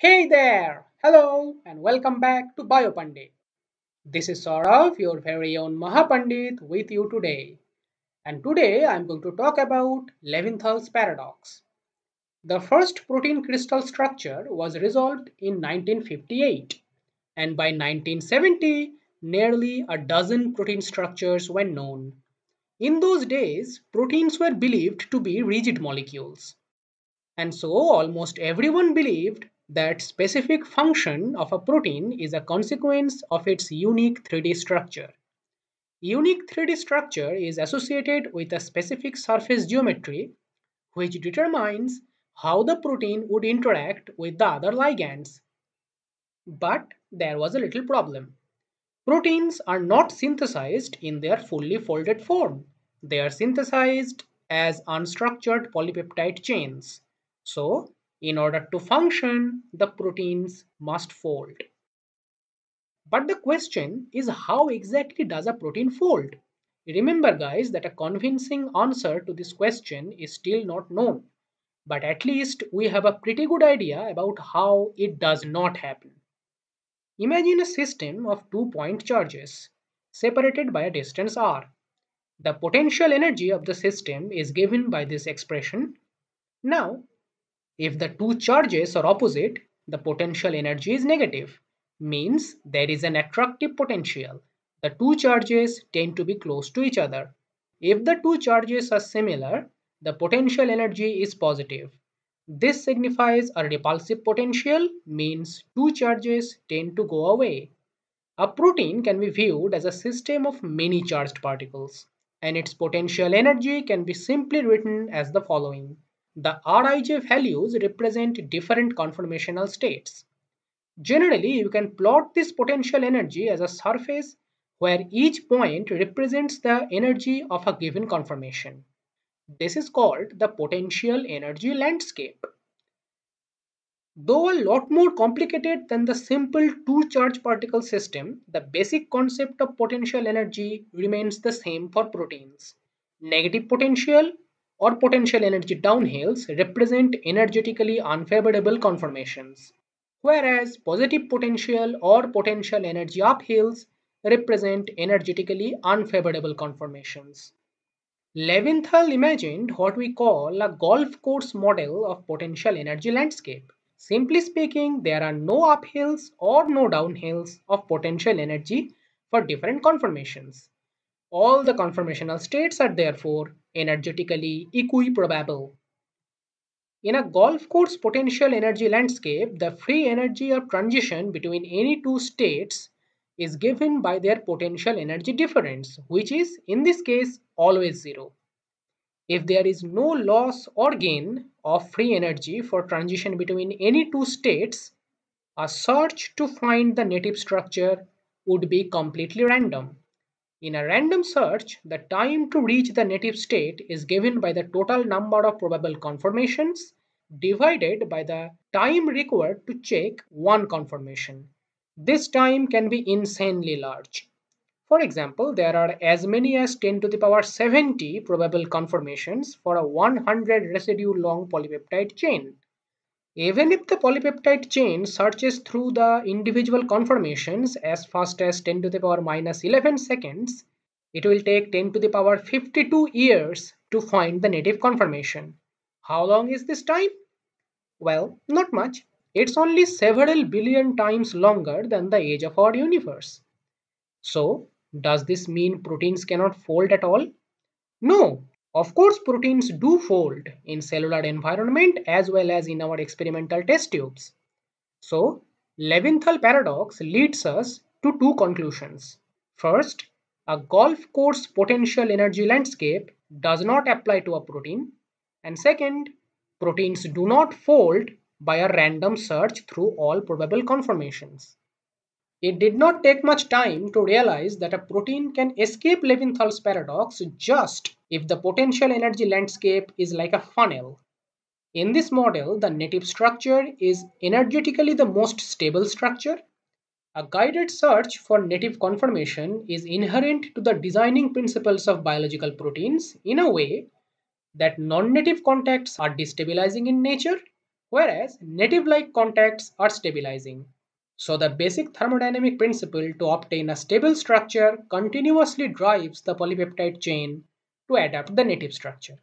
Hey there! Hello and welcome back to BioPandit. This is Saurav, your very own Mahapandit, with you today. And today I'm going to talk about Levinthal's paradox. The first protein crystal structure was resolved in 1958, and by 1970, nearly a dozen protein structures were known. In those days, proteins were believed to be rigid molecules. And so almost everyone believed that specific function of a protein is a consequence of its unique 3D structure. Unique 3D structure is associated with a specific surface geometry which determines how the protein would interact with the other ligands. But there was a little problem. Proteins are not synthesized in their fully folded form. They are synthesized as unstructured polypeptide chains. So, in order to function, the proteins must fold. But the question is how exactly does a protein fold? Remember guys that a convincing answer to this question is still not known. But at least we have a pretty good idea about how it does not happen. Imagine a system of two point charges separated by a distance r. The potential energy of the system is given by this expression. Now, if the two charges are opposite, the potential energy is negative, means there is an attractive potential. The two charges tend to be close to each other. If the two charges are similar, the potential energy is positive. This signifies a repulsive potential, means two charges tend to go away. A protein can be viewed as a system of many charged particles, and its potential energy can be simply written as the following the Rij values represent different conformational states. Generally, you can plot this potential energy as a surface where each point represents the energy of a given conformation. This is called the potential energy landscape. Though a lot more complicated than the simple two charge particle system, the basic concept of potential energy remains the same for proteins. Negative potential or potential energy downhills represent energetically unfavorable conformations, whereas positive potential or potential energy uphills represent energetically unfavorable conformations. Levinthal imagined what we call a golf course model of potential energy landscape. Simply speaking, there are no uphills or no downhills of potential energy for different conformations. All the conformational states are therefore energetically equiprobable. In a golf course potential energy landscape, the free energy of transition between any two states is given by their potential energy difference, which is in this case always zero. If there is no loss or gain of free energy for transition between any two states, a search to find the native structure would be completely random. In a random search, the time to reach the native state is given by the total number of probable conformations divided by the time required to check one conformation. This time can be insanely large. For example, there are as many as 10 to the power 70 probable conformations for a 100 residue long polypeptide chain. Even if the polypeptide chain searches through the individual conformations as fast as 10 to the power minus 11 seconds, it will take 10 to the power 52 years to find the native conformation. How long is this time? Well, not much. It's only several billion times longer than the age of our universe. So, does this mean proteins cannot fold at all? No, of course, proteins do fold in cellular environment as well as in our experimental test tubes. So, Levinthal paradox leads us to two conclusions. First, a golf course potential energy landscape does not apply to a protein. And second, proteins do not fold by a random search through all probable conformations. It did not take much time to realize that a protein can escape Levinthal's paradox just if the potential energy landscape is like a funnel. In this model, the native structure is energetically the most stable structure. A guided search for native conformation is inherent to the designing principles of biological proteins in a way that non-native contacts are destabilizing in nature whereas native-like contacts are stabilizing. So the basic thermodynamic principle to obtain a stable structure continuously drives the polypeptide chain to adapt the native structure.